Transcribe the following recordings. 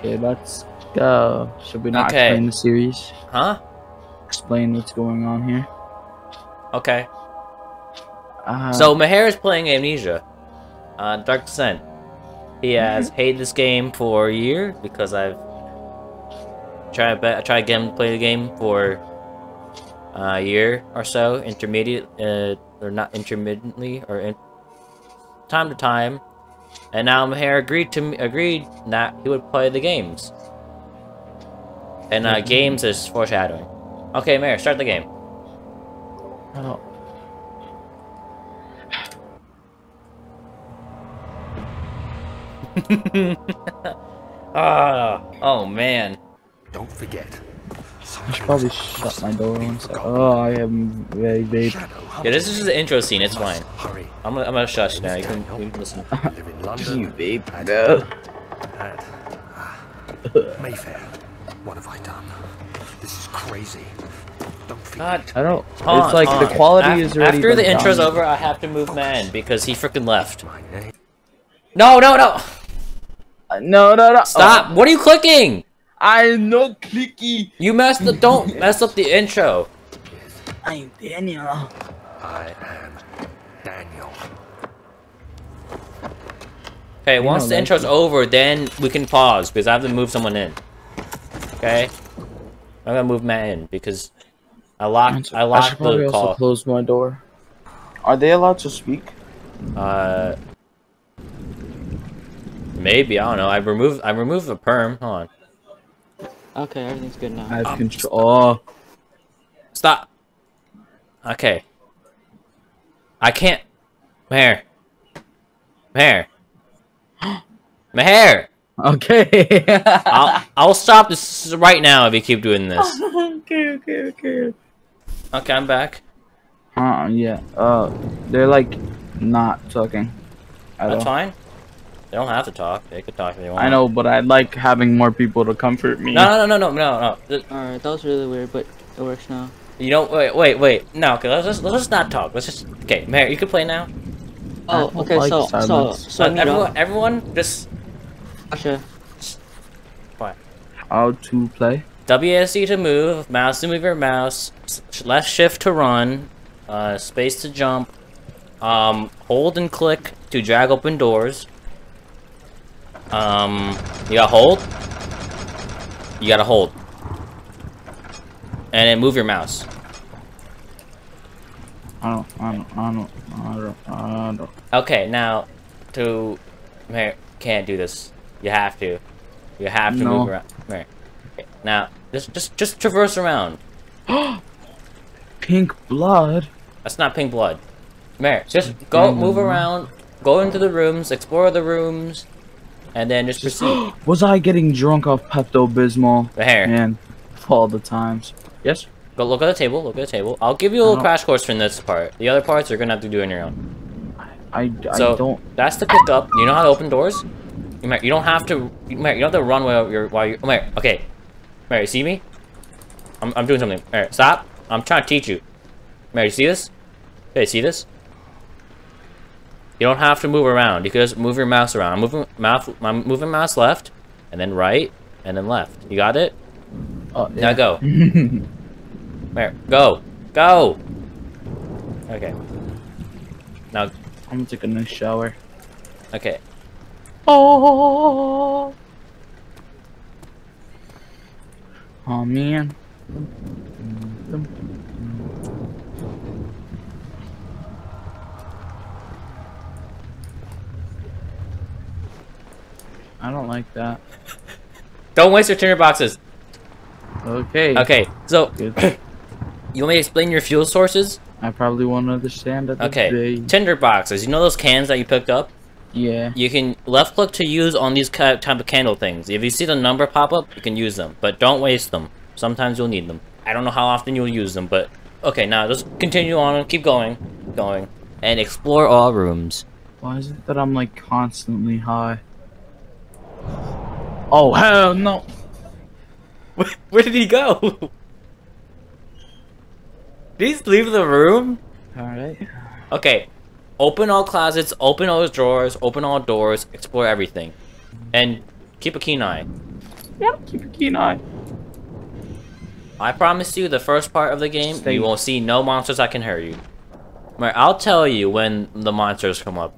Okay, let's go. Should we not Okay. explain the series? Huh? Explain what's going on here. Okay. Uh, So Maher is playing Amnesia, uh, Dark Descent. He has hated this game for a year because I've tried to try him to play the game for uh, a year or so, intermediate uh, or not intermittently or in time to time, and now Maher agreed to agreed that he would play the games. And uh, games is foreshadowing. Okay, Maher, start the game. oh, Ah, oh man. Don't forget. I should probably shut my door one sec. Oh, I am very babe. Yeah, this is just the intro scene. It's fine. Hurry. I'm gonna, I'm gonna shush now. You can, you can listen. Live in London. babe. and- No. and, ah, Mayfair. What have I done? This is crazy. Don't. God, I don't. hold it's like hold the quality Af- is already. After the been intro's done. over, I have to move man because he freaking left. My name. No, no, no! Uh, No, no, no. Stop! What are you clicking? I'm not clicky. You messed up. Don't mess up the intro. I'm Daniel. I am Daniel. Okay, once the that. intro's over, then we can pause because I have to move someone in. Okay, I'm gonna move Matt in because I locked. I I locked should probably the also call. close my door. Are they allowed to speak? Uh, maybe I don't know. I removed. I removed the perm. Hold on. Okay, everything's good now. I have control. Oh, Stop. Okay. I can't. Mayor. Mayor. Mayor. okay. I'll I'll stop this right now if you keep doing this. okay, okay, okay. Okay, I'm back. Uh, yeah. Uh, they're like not talking. At That's all. fine. They don't have to talk. They could talk if they want. I know, but I like having more people to comfort me. No, no, no, no, no, no. Alright, that was really weird, but it works now. You don't- wait, wait, wait. No, okay. Let's just let's just not talk. Let's just. Okay, Mayor, you can play now. Oh, okay, like so, so, silence. so, Uh, everyone, everyone, just Asha, How to play? WSD to move, mouse to move your mouse, left shift to run, uh, space to jump, um, hold and click to drag open doors. Um, you gotta hold. You gotta hold. And then move your mouse. I don't. I don't. I don't. I don't. I don't. Okay, now, to, Mary, can't do this. You have to. You have to No. move around. Mary. Now, just, just, just traverse around. Pink blood. That's not pink blood. Mary, just go, move around, go into the rooms, explore the rooms, and then just proceed. Was I getting drunk off Pepto Bismol? The hair. Man, all the times. Yes. Go look at the table. Look at the table. I'll give you a little crash course from this part. The other parts you're gonna have to do on your own. I. I So don't. that's to pick up. You know how to open doors? You might- you don't have to. You might- you don't have to run while you're while you. Oh, Mary, okay. Mary, see me? I'm I'm doing something. Mary, stop. I'm trying to teach you. Mary, see this? Hey, see this? You don't have to move around. You can just move your mouse around. I'm moving mouse. I'm moving mouse left, and then right, and then left. You got it? Oh, yeah. Now go. Mary, go, go. Okay. Now, I'm gonna take a nice shower. okay. Oh. Oh man. I don't like that. Don't waste your tinder boxes. Okay. Okay, so you want me to explain your fuel sources? I probably won't understand at the Okay, day. tinder boxes. You know those cans that you picked up? Yeah. You can left click to use on these type of candle things. If you see the number pop up, you can use them, but don't waste them. Sometimes you'll need them. I don't know how often you'll use them, but okay. Now just continue on, and keep going, going, and explore all rooms. Why is it that I'm like constantly high? Oh hell no! Where did he go? Did he just leave the room? Alright. Okay, open all closets, open all drawers, open all doors, explore everything, and keep a keen eye. want to keep a keen eye. I promise you, the first part of the game, Stay- you won't see no monsters that can hurt you. Right, I'll tell you when the monsters come up,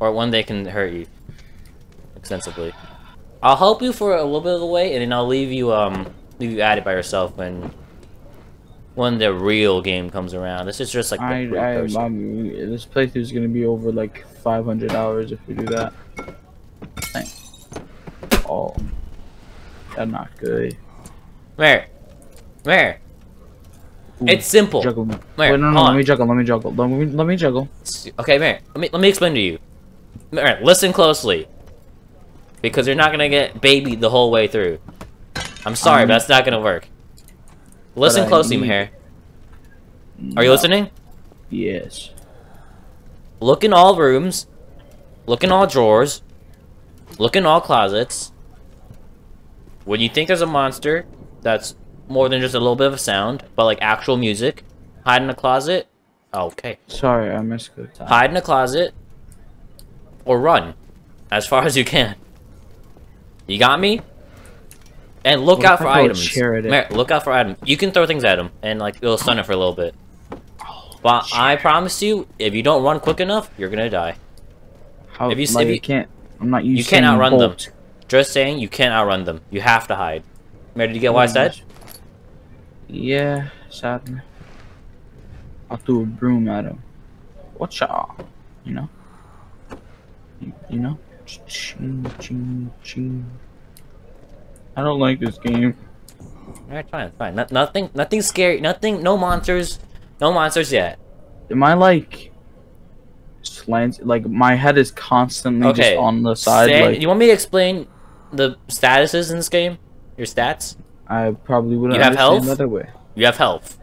or when they can hurt you extensively. I'll help you for a little bit of the way, and then I'll leave you um leave you at it by yourself when when the real game comes around. This is just like I, I. I'm, this playthrough is gonna be over like 500 hours if we do that. Dang. Oh, that's not good. Where? Where? Ooh, it's simple. Juggle. Wait, no, no, let me juggle. Let me juggle. Let me, let me juggle. Okay, Mare, let me let me explain to you. All right, listen closely, because you're not gonna get babied the whole way through. I'm sorry, Um, but that's not gonna work. Listen closely, need- Mare. Are you listening? Yes. Look in all rooms. Look in all drawers. Look in all closets. When you think there's a monster that's more than just a little bit of a sound, but like actual music, hide in a closet. Okay. Sorry, I missed good time. Hide in a closet. Or run. As far as you can. You got me? And look What out for I items. Mer- look out for items. You can throw things at him, and like it'll stun it for a little bit. But I promise you, if you don't run quick enough, you're gonna die. How, if you- if like, you- can't. I'm not used. You can't outrun them. Just saying, you can't outrun them. You have to hide. Mary, did you get what I said? Yeah, sadly. I'll throw a broom at him. Watch out. You know? You, you know? Ching, ching, ching. I don't like this game. Alright, fine, fine. No, nothing, nothing scary. Nothing, no monsters. No monsters yet. Am I like slant? Like my head is constantly Okay. just on the side. Say- like you want me to explain the statuses in this game? Your stats? I probably wouldn't You have health? the other way. You have health.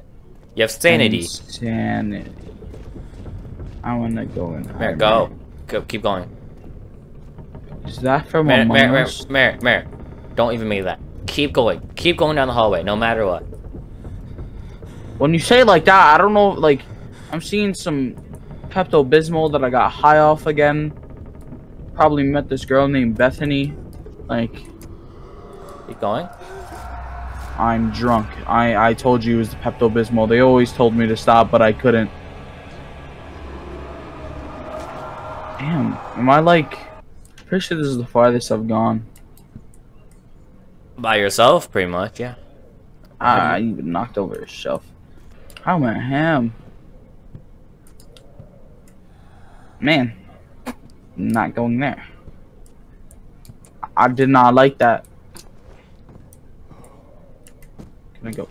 You have sanity. Insanity. I wanna go in. High, go. go. Keep going. Is that from Mare, Among Mare, Mare, Us? Mare, Mare. Don't even make that. Keep going. Keep going down the hallway, no matter what. When you say it like that, I don't know. Like, I'm seeing some Pepto Bismol that I got high off again. Probably met this girl named Bethany. Like, Keep going. I'm drunk. I I told you it was the Pepto Bismol. They always told me to stop, but I couldn't. Damn, am I like? Pretty sure this is the farthest I've gone. By yourself, pretty much, yeah. Ah, I even knocked over a shelf. How am I ham? Man, not going there. I did not like that. Can I go?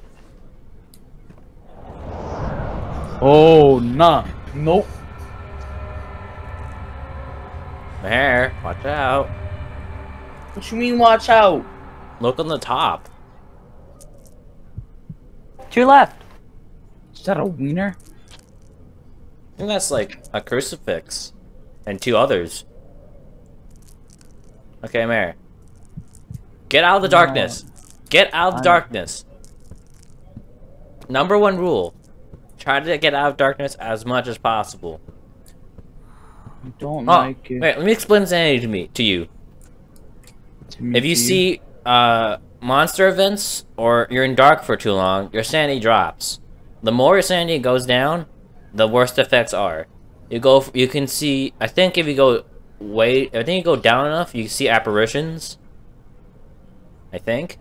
Oh, nah. Nope. Mare, watch out. What you mean, watch out? Look on the top. To your left. Is that a wiener? I think that's like a crucifix. And two others. Okay, Mare. Get out of the No. darkness. Get out of the I- darkness. Number one rule. Try to get out of darkness as much as possible. I don't Oh, like it. wait, let me explain sanity to me to you. To me, If you to see uh monster events or you're in dark for too long, your sanity drops. The more your sanity goes down, the worse the effects are. You go you can see I think if you go way I think you go down enough, you see apparitions. I think.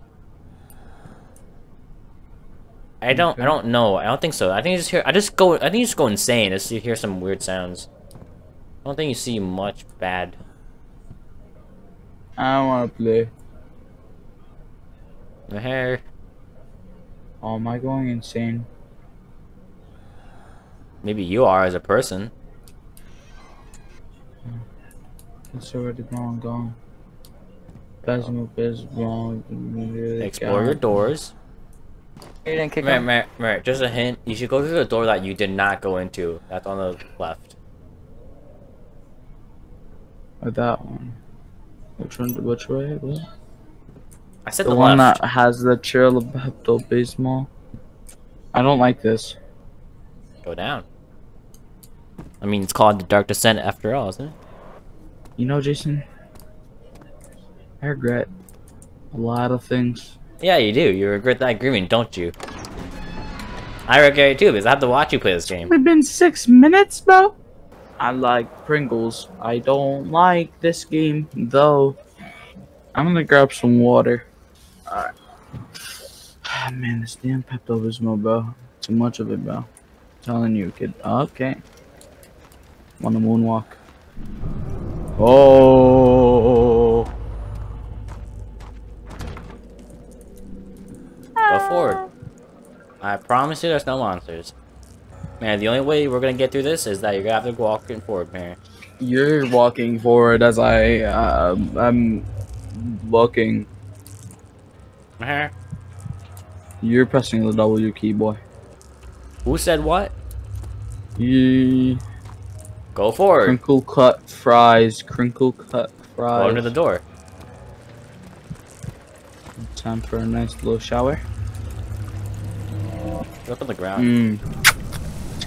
I don't I don't know. I don't think so. I think you just hear I just go I think you just go insane as you hear some weird sounds. I don't think you see much bad. I don't want to play. The hair. Oh, am I going insane? Maybe you are as a person. It's already gone, gone. Plasma is wrong. Explore your doors. You didn't kick Mer, him. Mer, Mer, just a hint. You should go through the door that you did not go into. That's on the left. Or that one. Which one? Which way? What? I said The the, one left. that has the trail of Pepto Bismol. I don't like this. Go down. I mean, it's called the Dark Descent after all, isn't it? You know, Jason. I regret A lot of things. Yeah, you do. You regret that agreement, don't you? I regret it too because I have to watch you play this game. It's been six minutes, bro. I like Pringles. I don't like this game though. I'm gonna grab some water. Alright. Ah, man, this damn Pepto Bismol, bro. Too much of it, bro. telling you, kid. Okay. On the moonwalk. Oh. Go forward. I promise you there's no monsters. Man, the only way we're gonna get through this is that you're gonna have to walk in forward, man. You're walking forward as I uh, I'm looking. Uh-huh. You're pressing the W key, boy. Who said what? You Go forward. crinkle cut fries, crinkle cut Go fries. under the door. Time for a nice little shower. Go up on the ground. Mmm.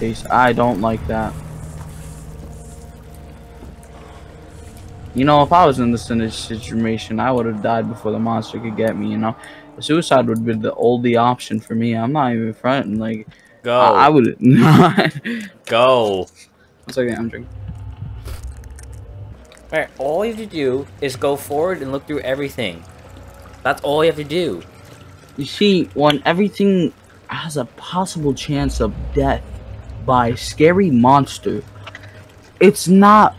Taste. I don't like that. You know, if I was in this in this situation, I would have died before the monster could get me. You know, suicide would be the only option for me. I'm not even fronting. Like, Go. I, I would not. Go. One second, I'm drinking. Alright, all you have to do is go forward and look through everything. That's all you have to do. You see, when everything has a possible chance of death by scary monster, it's not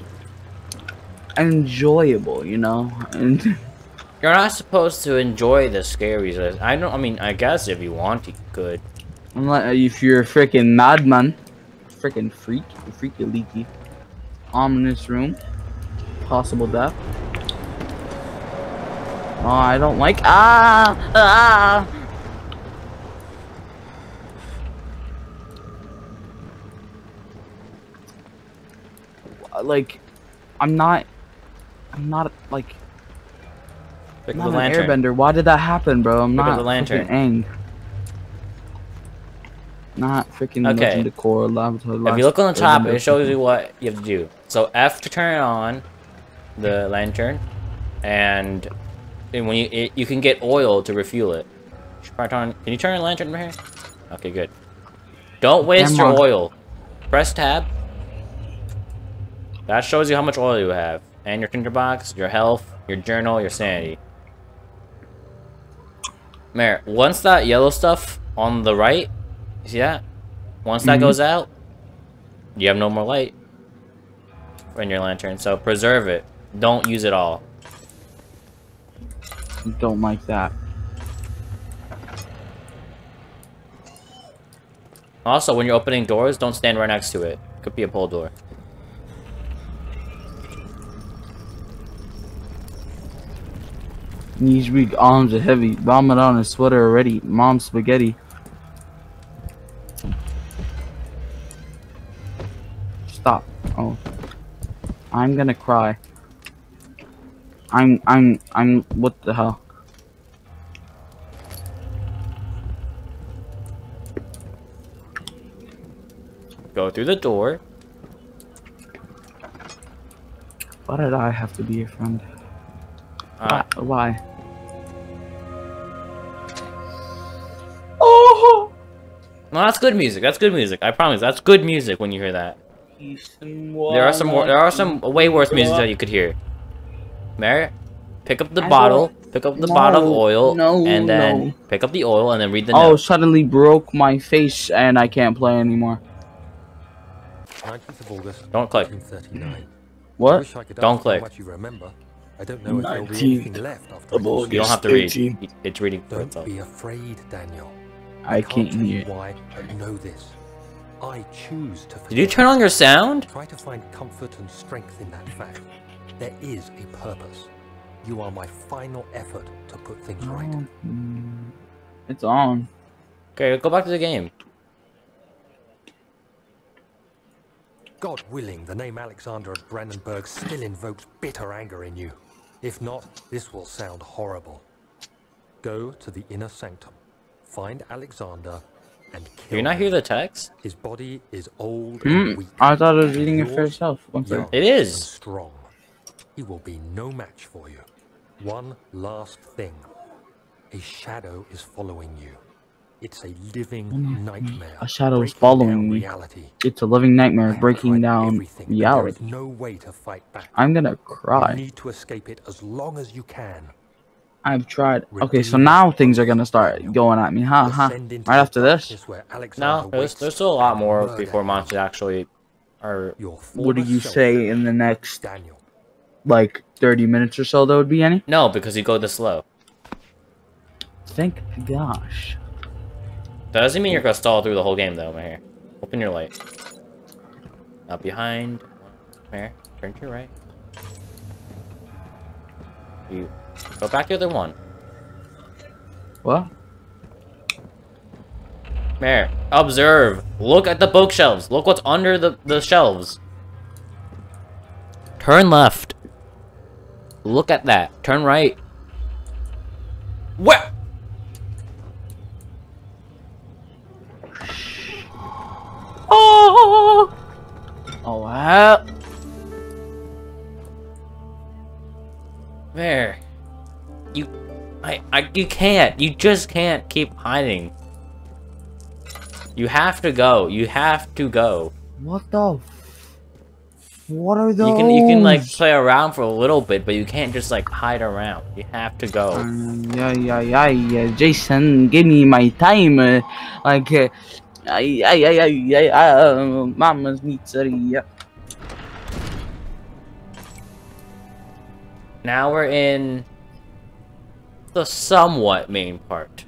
enjoyable, you know. And You're not supposed to enjoy the scaries. I don't. I mean, I guess if you want, you could. unless if you're a freaking madman, freaking freak, freaky leaky, ominous room, possible death. Oh, I don't like ah ah. Like, I'm not. I'm not like. Pick I'm not an lantern. airbender. Why did that happen, bro? I'm Pick up not the lantern. freaking Aang. Not freaking Okay. Legend of Korra, Laboratory If you look on the top, it shows you what you have to do. So F to turn on the lantern, and, and when you it, you can get oil to refuel it. You should probably turn- Can you turn the lantern right here? Okay, good. Don't waste your oil. Press tab. That shows you how much oil you have, and your tinderbox, your health, your journal, your sanity. Mayor, once that yellow stuff on the right, you see that? Once that Mhm. goes out, you have no more light in your lantern. So preserve it. Don't use it all. Don't like that. Also, when you're opening doors, don't stand right next to it. Could be a pull door. Knees weak, arms are heavy. Vomit on his sweater already. Mom spaghetti. Stop. Oh. I'm gonna cry. I'm, I'm, I'm, what the hell? Go through the door. Why did I have to be your friend? Uh, Why? Why? No, that's good music. That's good music. I promise. That's good music when you hear that. There are some more. There are some way worse music that you could hear. Mary, pick up the bottle. don't- Pick up the bottle of oil, no, and then no. pick up the oil, and then read the Oh, note. suddenly broke my face and I can't play anymore. 19th of August, Don't click. 1939. I What? I Don't click. you remember. I don't know if there'll be anything left after of August. You don't have to read. 18. It's reading for Don't itself. be afraid, Daniel. I can't can't you hear. why, but know this. I choose to Did you forgive. turn on your sound? Try to find comfort and strength in that fact. There is a purpose. You are my final effort to put things right. Oh, mm, It's on. Okay, go back to the game. God willing, the name Alexander of Brennenburg still invokes bitter anger in you. If not, this will sound horrible. Go to the inner sanctum, find Alexander, and kill Do you not him. hear the text? His body is old Hmm? and weak. I thought I was reading it for Yours, yourself. One young second. It is. strong. He will be no match for you. One last thing. A shadow is following you. It's a living nightmare. A shadow is following me. Reality. It's a living nightmare have breaking down everything, reality. is no way to fight back. I'm gonna cry. You cry. need to escape it as long as you can. I've tried. Okay, so now things are gonna start going at me, huh? Huh? Right after this. darkness where No, there's there's still a lot more before you. monsters actually are. What do you say in the next like 30 minutes or so? There would be any? No, because you go this slow. Thank gosh. That doesn't mean you're gonna stall through the whole game though, Mayor. Open your light. Now behind. Mayor, turn to your right. You go back the other one. What? Mayor, observe. Look at the bookshelves. Look what's under the, the shelves. Turn left. Look at that. Turn right. What? Oh! Oh, wow. There. You, I, I, you can't. You just can't keep hiding. You have to go. You have to go. What the? f- What are those? You can, you can like play around for a little bit, but you can't just like hide around. You have to go. Um, yeah, yeah, yeah, yeah. Jason, give me my time. Uh, like, uh, ay, ay, ay, uh, mama's pizzeria. Now we're in the somewhat main part.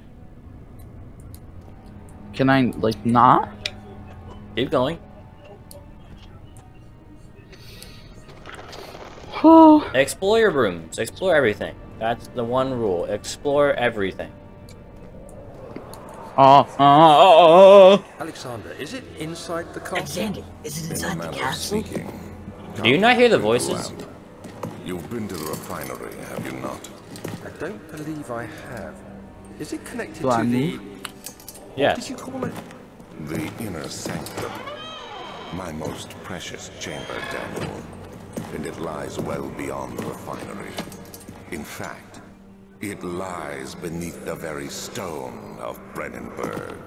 Can I, like, not? Keep going. Oh, Explore your rooms. Explore everything. That's the one rule. Explore everything. oh, oh, Alexander, is it inside the castle? Alexander, is it inside the Manner castle? speaking. Do you not hear the voices? You've been to the refinery, have you not? I don't believe I have. Is it connected Do I to the... move? Did you call it? The inner sanctum. My most precious chamber, Daniel. And it lies well beyond the refinery. In fact, it lies beneath the very stone of Brennenburg.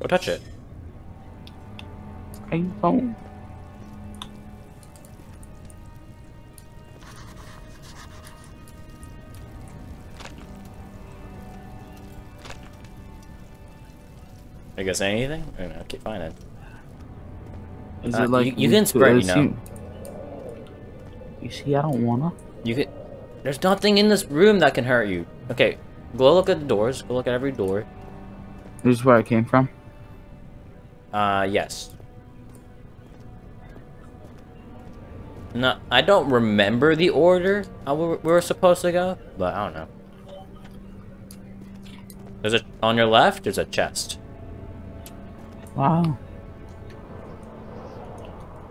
Go touch it. iPhone. I guess anything? I don't know. Keep finding. Is Uh, it like you- you can spread, you know. You see, I don't wanna. You could. There's nothing in this room that can hurt you. Okay, go look at the doors. Go look at every door. This is where I came from. Uh, yes. No, I don't remember the order we we were supposed to go, but I don't know. There's a on your left. There's a chest. Wow.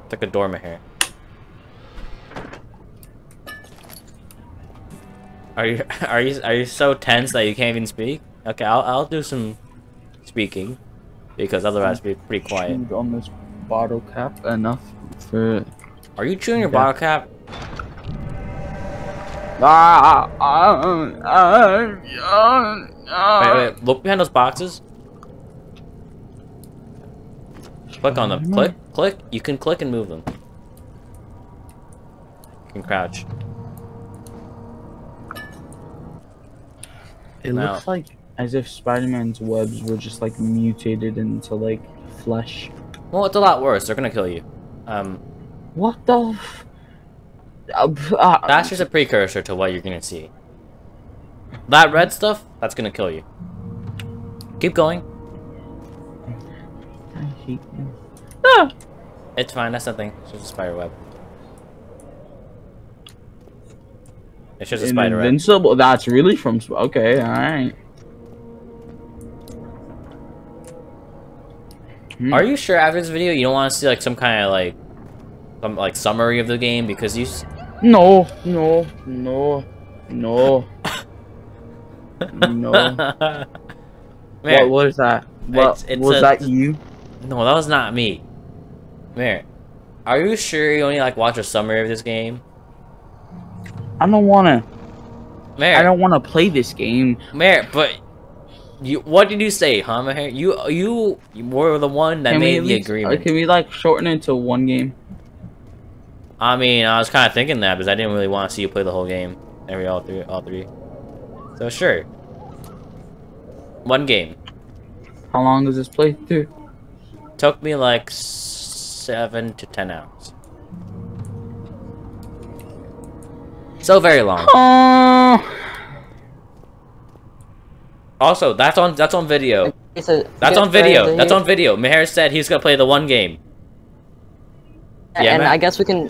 It's like a dormer here. Are you are you are you so tense that you can't even speak? Okay, I'll I'll do some speaking because otherwise it'd be pretty quiet. On this bottle cap enough for. Are you chewing your Yeah. bottle cap? Ah, ah, ah, ah, ah. Wait, wait, look behind those boxes. Click on them. Click, click. You can click and move them. You can crouch. It Now- looks like as if Spider-Man's webs were just like mutated into like flesh. Well, it's a lot worse. They're gonna kill you. Um, What the? F- uh, uh, that's just a precursor to what you're gonna see. That red stuff, that's gonna kill you. Keep going. I hate you. Ah! It's fine. That's nothing. It's just a spider web. It's just a spider web. Invincible. That's really from. Sp- Okay, all right. Hmm. Are you sure after this video you don't want to see like some kind of like, some like summary of the game because you? s- No, no, no, no, no. Man, What was that? What It's- it's was a- that? You? No, that was not me. Mare, Are you sure you only like watch a summary of this game? I don't wanna. Mayor, I don't wanna play this game. Mayor, but you what did you say, huh, Mayor? You you, you were the one that Can made the least- uh, agreement. Can we like shorten it to one game? I mean, I was kind of thinking that because I didn't really want to see you play the whole game, every all three, all three. So sure, one game How long does this play through? took me like seven to ten hours. So very long. Oh, Also, that's on that's on video. A, That's on video. That's on video. Meher said he's gonna play the one game. And man. I guess we can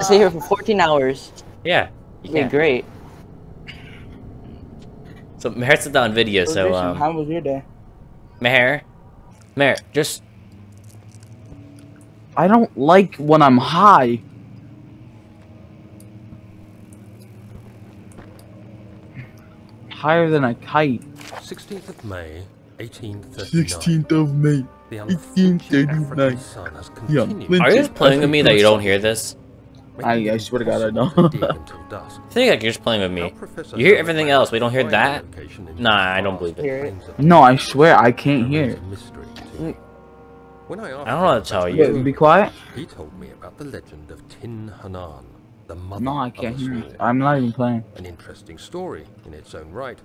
stay here for 14 hours. Yeah. You Okay, can. great. So Meher said that on video. So um, how was your day? Meher, Meher, just I don't like when I'm high. Higher than a kite. 16th of May, 1839. 16th of May. The unflinching 1839. African sun has Yeah, continued Flint- are you just playing with me that you don't hear this? I- I it swear to God, I don't. to dig until dusk. I think like you're just playing with me. You hear everything else, but you don't hear that? location Nah, I don't believe it. Hear it. plains of No, I swear I can't hear it. a mystery to me. When I, asked I don't know what him to tell you. Yeah, be quiet. He told me about the legend of Tin Hinan, the mother No, I can't hear it. I'm not even playing. An interesting story in its own right,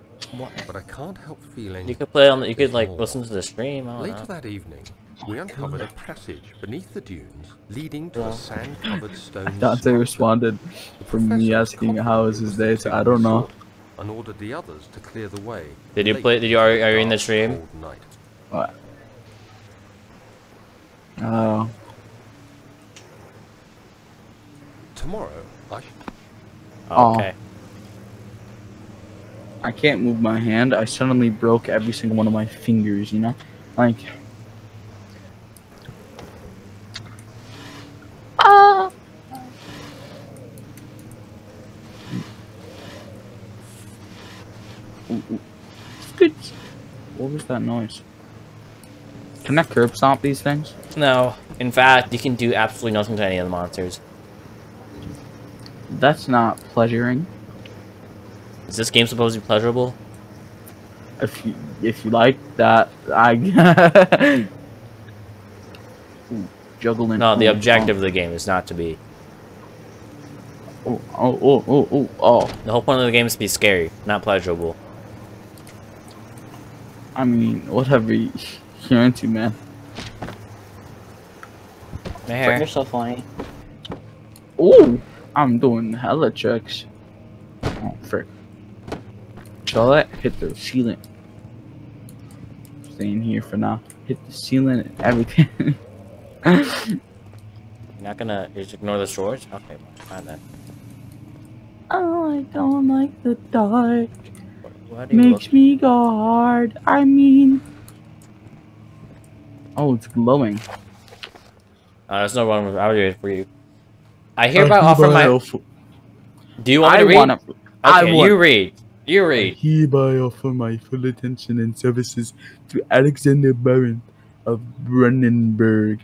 but I can't help feeling. You could play on. The, you could like more. listen to the stream. I don't Later know. that evening, we uncovered a passage beneath the dunes leading to a sand-covered stone. Dante responded from me asking how was his day. So I don't know. And ordered the others to clear the way. Did you play- did you- are- are you in the stream? cold night. What? Oh, Tomorrow, I sh- Oh. Okay. I can't move my hand. I suddenly broke every single one of my fingers. You know, like. Ah. Ooh. Good. What was that noise? Can I curb stomp these things? No. In fact, you can do absolutely nothing to any of the monsters. That's not pleasuring. Is this game supposed to be pleasurable? If you if you like that, I. Ooh, juggling. No, the Oh, objective of the game is not to be. Oh, oh, oh, oh, oh, oh. The whole point of the game is to be scary, not pleasurable. I mean, whatever you- you're into, man. You're Meher, so funny. Oh, I'm doing hella tricks. Oh, that, hit the ceiling? Staying here for now. Hit the ceiling and everything. you're not gonna just ignore the storage? Okay, fine then. I don't like the dark. What do Makes me go hard. I mean. Oh, it's glowing. Uh, there's no one out here for you. I hereby offer my. Do you want I to read? wanna. I Okay, want. you read. I hereby offer my full attention and services to Alexander Baron of Brennenburg.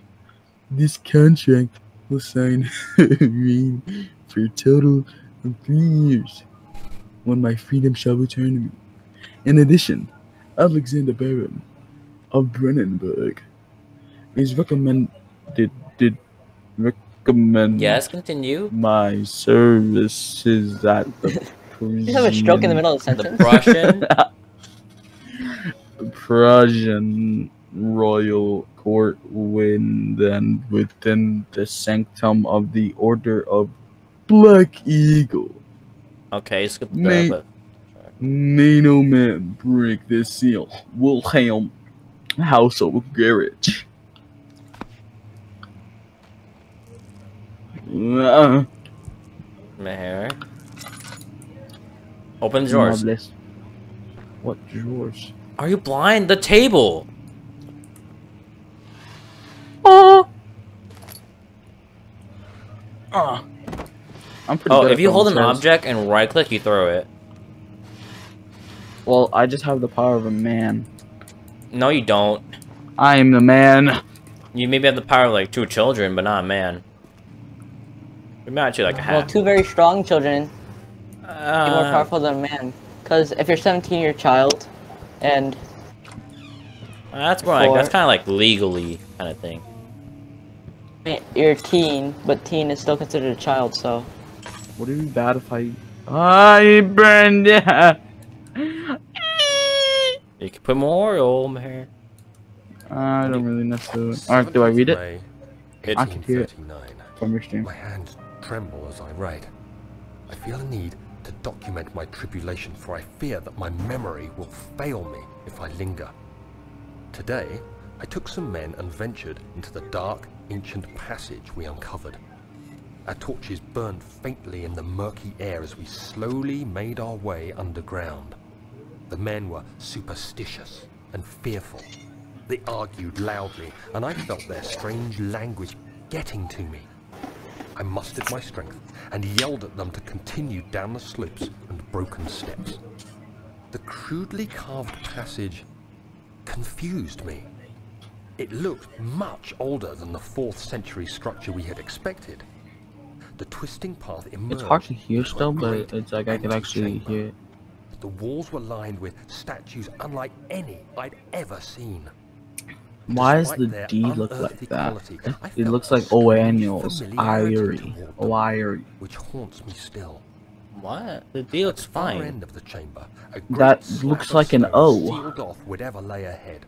This contract will sign me for a total of three years, when my freedom shall return to me. In addition, Alexander Baron of Brennenburg is recommended did recommend Yes, continue. my services at the You have a stroke in the middle of the The sentence. Prussian. Prussian royal court when then within the sanctum of the order of Black Eagle. Okay, skip the Mate. but May no man break this seal. Wilhelm, House of Garrett. Uh, Meher. Open the drawers. marvelous. What drawers? Are you blind? The table. Oh. Ah. I'm pretty Oh, good if you hold an throwing chairs. object and right click, you throw it. Well, I just have the power of a man. No, you don't. I am the man. You maybe have the power of like two children, but not a man. Maybe not actually like a Well, two very strong children. You're more Uh, powerful than a man. Because if you're 17, you're a child. And that's more like that's kind of like legally kind of thing. you're a teen, but teen is still considered a child, so. Would it be bad if I? Hi, Brenda. You can put more oil in my hair. I don't really necessarily. Alright, do I read it I can hear it. 1839. from your stream? My hands tremble as I write. I feel a need to document my tribulation, for I fear that my memory will fail me if I linger. Today, I took some men and ventured into the dark, ancient passage we uncovered. Our torches burned faintly in the murky air as we slowly made our way underground. The men were superstitious and fearful. They argued loudly, and I felt their strange language getting to me. I mustered my strength and yelled at them to continue down the slopes and broken steps. The crudely carved passage confused me. It looked much older than the 4th century structure we had expected. The twisting path emerged. It's hard to hear still, but it's like I can actually chamber. hear it. The walls were lined with statues unlike any I'd ever seen. Why does the D look like that? It looks like strange Oaniel's familiarity Irie. toward Oirie. which haunts me still. What? The D looks At the far fine. end of the chamber, That looks like an stone O. Off whatever lay ahead.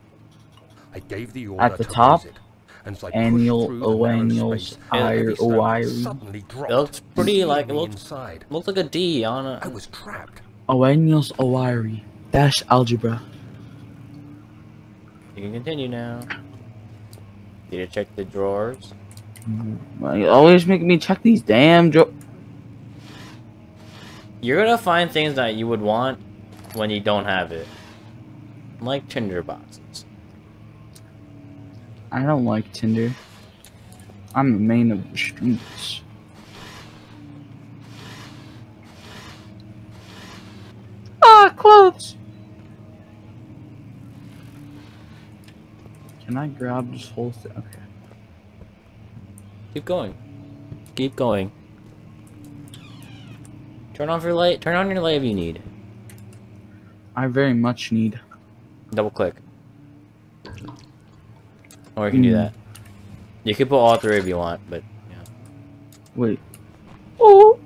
I gave the order At the to top, raise it, and as I pushed Annual through the narrow Oaniel's space, a heavy Ire stone suddenly dropped, It looks pretty like- it looks- inside. Looks like a D on I a. was trapped. Oaniel's Oirie. Dash algebra. You can continue now. Need to check the drawers. You always making me check these damn drawers. You're gonna find things that you would want when you don't have it. Like Tinder boxes. I don't like Tinder. I'm the main of the streets. Ah, clothes! Can I grab this whole thing? Okay. Keep going. Keep going. Turn off your light. Turn on your light if you need. I very much need. Double click. Or you can do Hmm. that. You can put all three if you want, but yeah. Wait. Oh!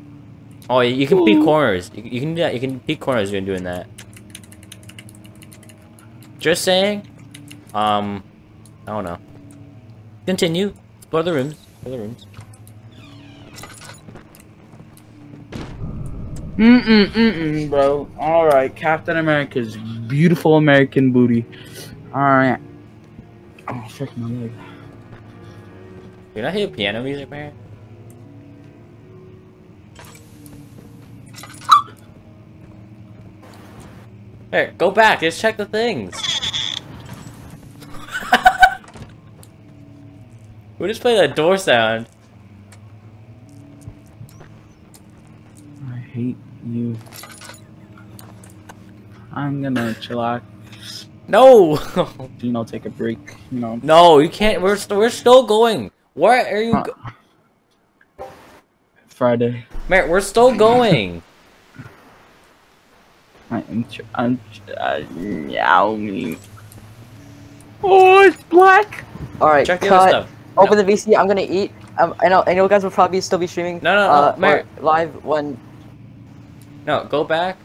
Oh, you can peek corners. You, you can do that. You can peek corners when doing that. Just saying. Um, I don't know. Continue. Explore the rooms. Explore the rooms. Mm-mm, mm-mm, bro. Alright, Captain America's beautiful American booty. Alright. Oh, frick my leg. You not hear piano music, man? Here, go back. Just check the things. We just play that door sound. I hate you. I'm gonna chillax. No, You know, take a break. You know. no, you can't. We're st we're still going. Where are you? Huh. Go Friday. Man, we're still going. I am. Ch- I'm. Ch- uh, meow me. Oh, it's black. Alright, Check the other stuff. Open the VC. I'm gonna eat. Um, I know. I know. You guys will probably still be streaming. No, no, no, uh, or Mary. live when. No, go back.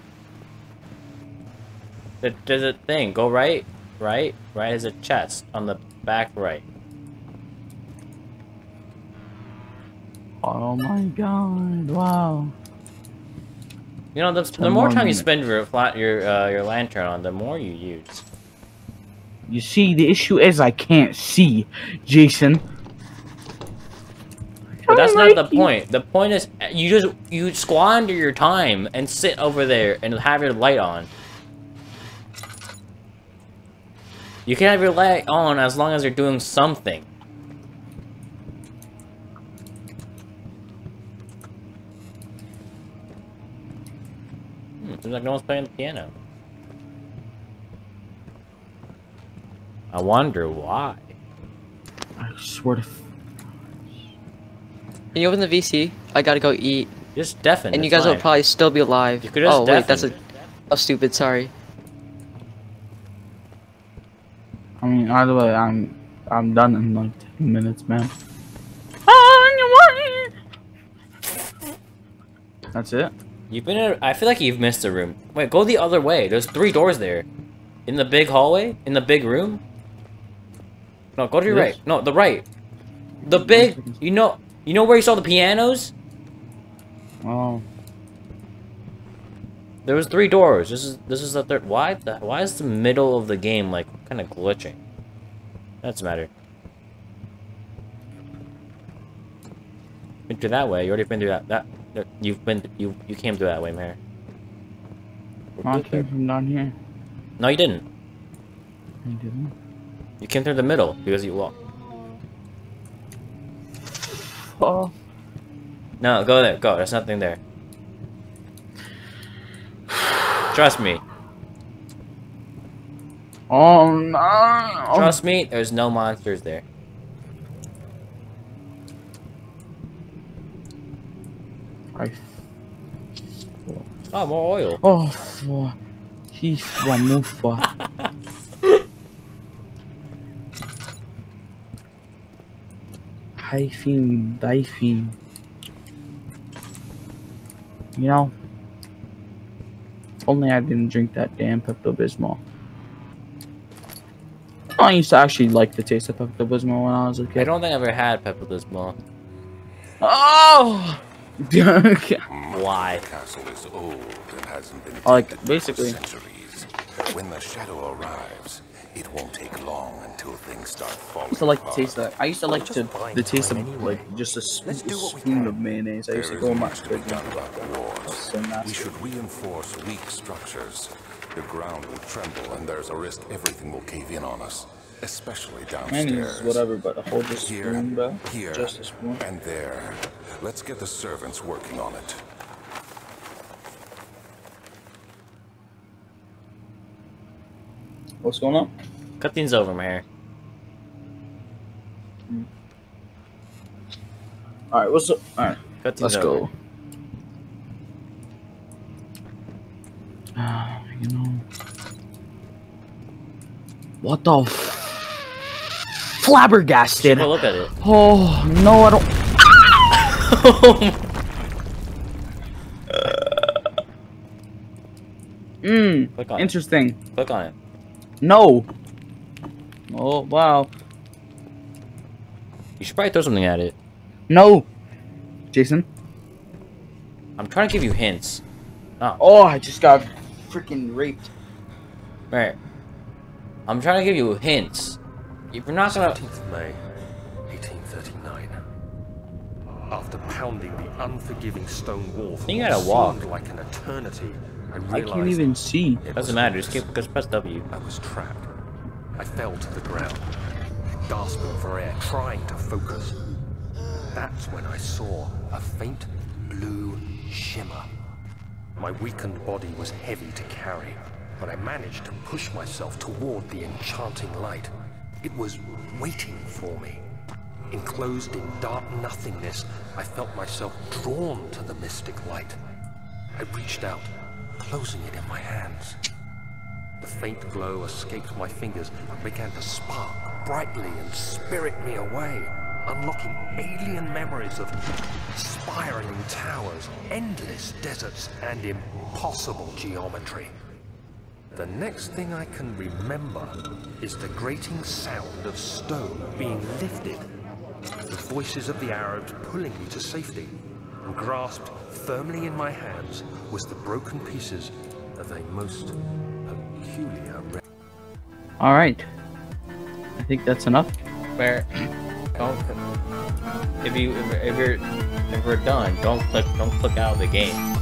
There- There's a thing. Go right, right, right. Is a chest on the back right. Oh my god! Wow. You know, the, the more more time you spend your flat your uh, your lantern on, the more you use. You see, the issue is I can't see, Jason. But that's I not the you. point. The point is uh, you just you squander your time and sit over there and have your light on. You can have your light on as long as you're doing something. Hmm, seems like no one's playing the piano. I wonder why. I I swear to. F- Can you open the VC? I gotta go eat. Just deafen. And you it's guys will probably still be alive. You could just oh wait, that's a. Oh stupid. Sorry. I mean, either way, I'm I'm done in like ten minutes, man. That's it. You've been. In, I feel like you've missed a room. Wait, go the other way. There's three doors there. In the big hallway. In the big room. No, go to your This? right. No, the right. The big. You know. You know where you saw the pianos? Oh, There was three doors. This is this is the third. Why the? Why is the middle of the game like kind of glitching? That's matter. Been through that way. You already been through that. That. that- You've been. You you came through that way, Maher. I came from down here. No, you didn't. I didn't. You came through the middle because you walked. Oh. No, go there. Go. There's nothing there. Trust me. Oh no! Trust me. There's no monsters there. I. Oh, more oil. Oh, fuck. He's mufa. Hyphen, diphen. You know, only I didn't drink that damn Pepto Bismol. I used to actually like the taste of Pepto Bismol when I was a I kid. I don't think I ever had Pepto Bismol. Oh! Okay. Why? Castle is old and hasn't been Like, basically- for centuries. When the shadow arrives, it won't take long until things start falling I used to like the apart. taste of that. I used to like to buying the taste of anyway. like just a, sp- a spoon of mayonnaise. I used to go much to be done about the wars. so We should reinforce weak structures. The ground will tremble, and there's a risk everything will cave in on us, especially downstairs. Mayonnaise is whatever, but hold the Here, spoon, bro. here, Just a spoon. and there. Let's get the servants working on it. What's going on? Cut things over, Maher. All right, what's up? All right, Cut things let's over. go. Ah, you know, what the f- flabbergasted? Well, look at it. Oh no, I don't. Mmm, Click on it. interesting. Click on it. No. Oh wow. You should probably throw something at it. No. Jason. I'm trying to give you hints. Oh, I just got freaking raped. Right. I'm trying to give you hints. If you're not gonna... 17th May, 1839. After pounding the unforgiving stone wall for You gotta walk. seemed like an eternity, I I can't even see. it Doesn't matter, just keep, just press W. I was trapped. I fell to the ground, gasping for air, trying to focus. That's when I saw a faint blue shimmer. My weakened body was heavy to carry, but I managed to push myself toward the enchanting light. It was waiting for me. Enclosed in dark nothingness, I felt myself drawn to the mystic light. I reached out, closing it in my hands. The faint glow escaped my fingers and began to spark brightly and spirit me away, unlocking alien memories of spiraling towers, endless deserts, and impossible geometry. The next thing I can remember is the grating sound of stone being lifted, the voices of the Arabs pulling me to safety, and grasped firmly in my hands was the broken pieces of a most peculiar re- All right. I think that's enough. Where? Don't... If you... If, if you're... If we're done, don't click... Don't click out of the game.